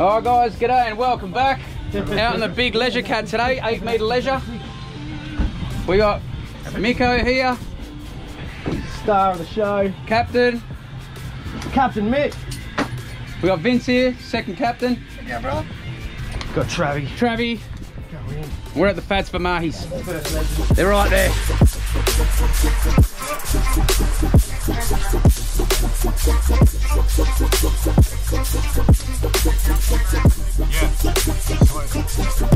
Alright guys, g'day and welcome back. Out in the big leisure cat today, 8 metre leisure. We got Miko here, Star of the show, captain. Captain Mick. We got Vince here, second captain. Yeah, bro. Got Travi. Travi. We're at the FADs for Mahis. They're right there. Yeah.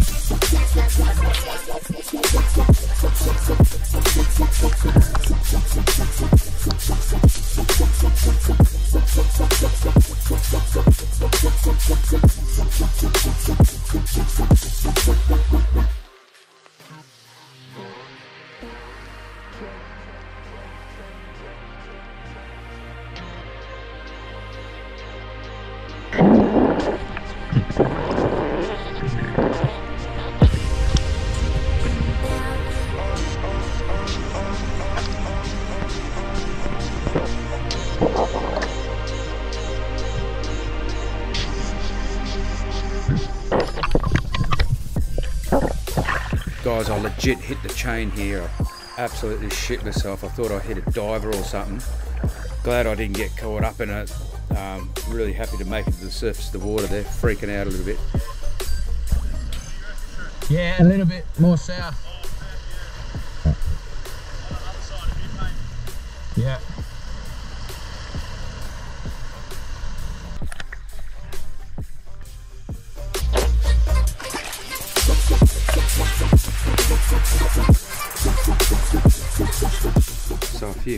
Guys, I legit hit the chain here. I absolutely shit myself. I thought I hit a diver or something. Glad I didn't get caught up in it. Um, really happy to make it to the surface of the water there. Freaking out a little bit. Yeah, a little bit more south. Yeah.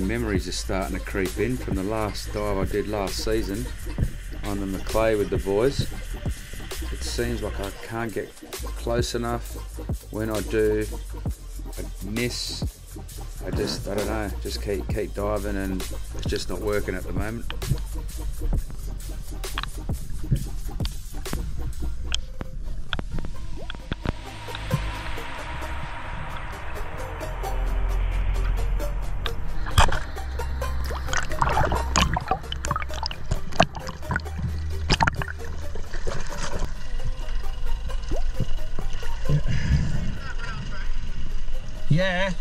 Memories are starting to creep in from the last dive I did last season on the Maclay with the boys. It seems like I can't get close enough. When I do, I miss. I just, I don't know, just keep keep diving and it's just not working at the moment. Yeah.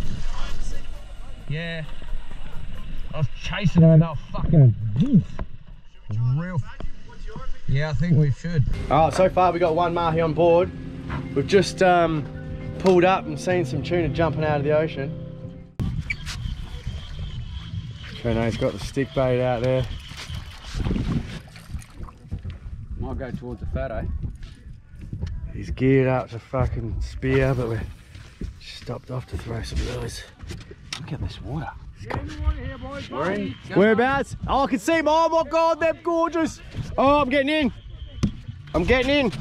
Yeah. I was chasing them and were fucking real. Yeah, I think we should. Alright, so far we got one mahi on board. We've just um, pulled up and seen some tuna jumping out of the ocean. Trino's got the stick bait out there. Might go towards the FAD, eh? He's geared up to fucking spear, but we stopped off to throw some lures. Look at this water. We're in. Whereabouts? Oh, I can see them. Oh my god, they're gorgeous. Oh, I'm getting in. I'm getting in.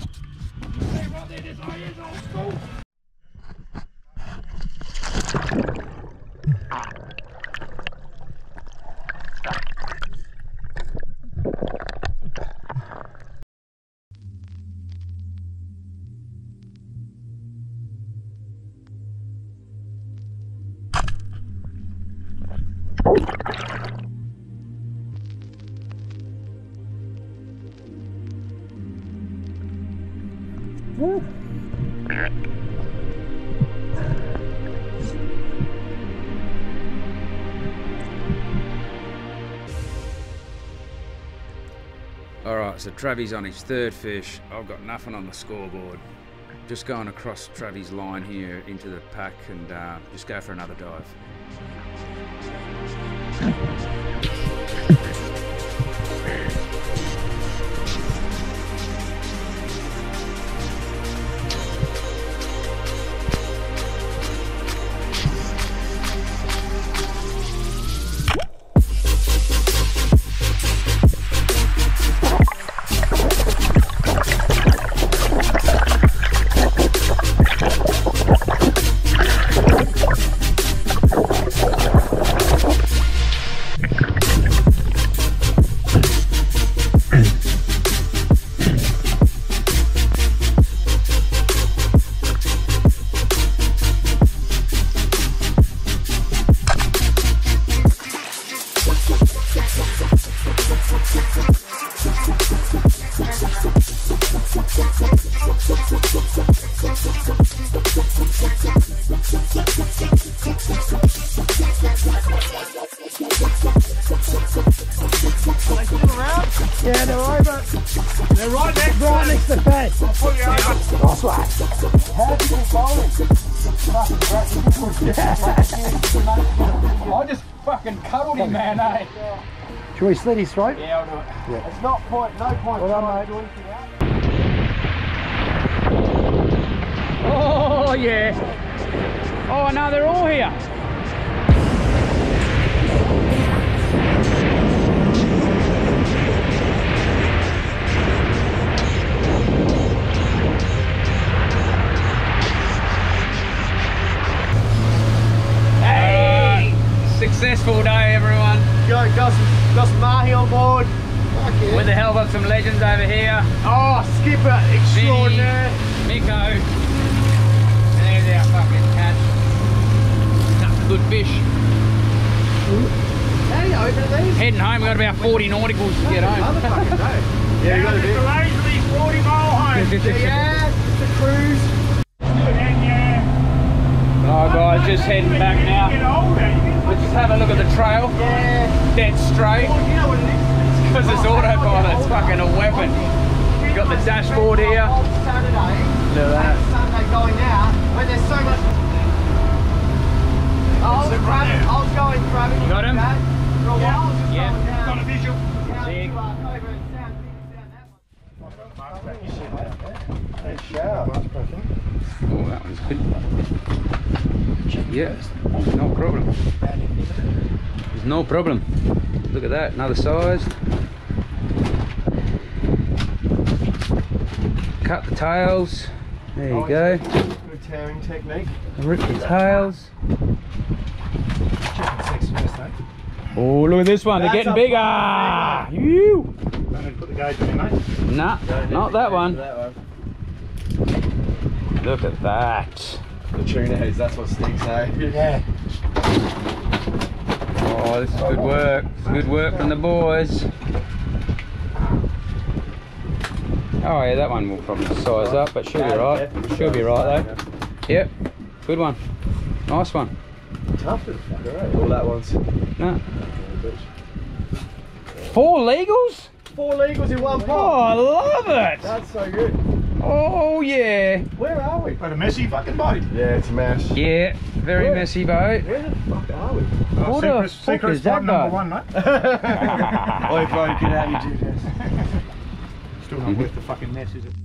All right, so Travi's on his third fish. I've got nothing on the scoreboard. Just going across Travi's line here into the pack and uh, just go for another dive. Thank you. Right next to Right us. next to the fence. I'll pull you over. Nice one. How did you keep bowling? I just fucking cuddled him, man, eh? Should we slit his throat? Yeah, I'll do it. Yeah. It's not point, no point Well done, mate. to do anything else. Oh yeah. Oh no, they're all here. With the help of some legends over here. Oh, skipper extraordinaire. Miko. And there's our fucking catch. That's a good fish. How do you open these? Heading home, we've got about 40 nauticals to get home. Motherfucking day. Yeah, you got a It's bit. a leisurely 40 mile home. Yeah, it's a cruise. And yeah. Oh guys, just heading back now. older, Let's just have a look at the trail. Yeah. Dead straight. Because it's autopilot, it's fucking a weapon. You Got the dashboard here. Look at that. Sunday going out, when there's so much. I was, grabbing, I was going grabbing You got him? Just Yeah. Got a visual. Sick. Oh, that one's good. Yes, no problem. There's no problem. Look at that, another size. Cut the tails. There you go. Good tearing technique. Rip the tails. Sex first? Oh, look at this one. They're getting a bigger. You. Don't put the gauge on you, mate. Nah, not that one. That one. Look at that. The tuna heads, that's what stinks, eh? Yeah. Oh, this is good work. Good work from the boys. Oh yeah, that one will probably size up, but she'll be right. She'll be right though. Yep, good one. Nice one. Tough as fuck, alright. All that one's. No. Four legals? Four legals in one oh, pot. Oh, I love it. That's so good. Oh yeah. Where are we? Got a messy fucking boat. Yeah, it's a mess. Yeah, very Where? messy boat. Where the fuck are we? Oh, What the secret, fuck secret is that spot number boat? one, mate. Oi, bro, get out of Still not mm-hmm. worth the fucking mess, is it?